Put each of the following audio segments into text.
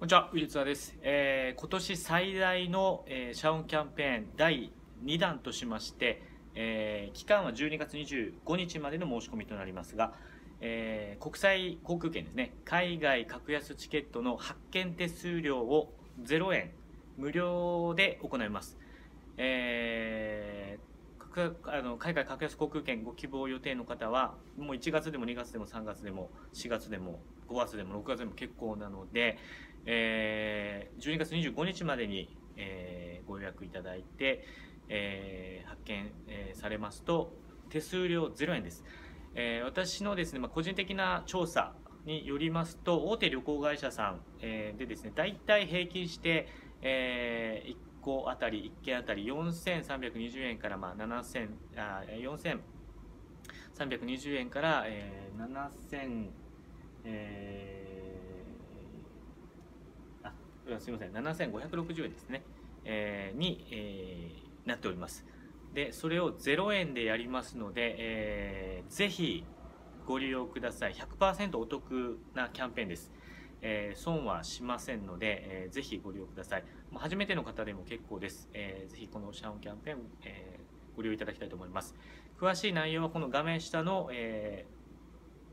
こんにちは、ウィルツアです、えー、今年最大の、えー、シャオンキャンペーン第2弾としまして、えー、期間は12月25日までの申し込みとなりますが、えー、国際航空券ですね。海外格安チケットの発券手数料を0円無料で行います、えー、あの海外格安航空券ご希望予定の方はもう1月でも2月でも3月でも4月でも5月でも6月でも結構なので、えー、12月25日までに、えー、ご予約いただいて、えー、発見、えー、されますと手数料0円です、えー、私のですね、まあ、個人的な調査によりますと大手旅行会社さん、えー、でですね大体平均して、えー、1個あたり1件あたり4320円からまあ7000あ4320円から、えー、7000えすみません。7560円ですね、えー、に、えー、なっております。でそれを0円でやりますので、えー、ぜひご利用ください。100%お得なキャンペーンです、えー、損はしませんので、えー、ぜひご利用ください。もう初めての方でも結構です、えー、ぜひこのシャオンキャンペーン、えー、ご利用いただきたいと思います。詳しい内容はこの画面下の、え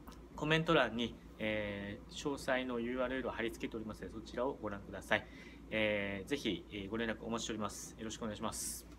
ー、コメント欄にえー、詳細の URL を貼り付けておりますのでそちらをご覧ください、えー、ぜひ、えご連絡お待ちしております。よろしくお願いします。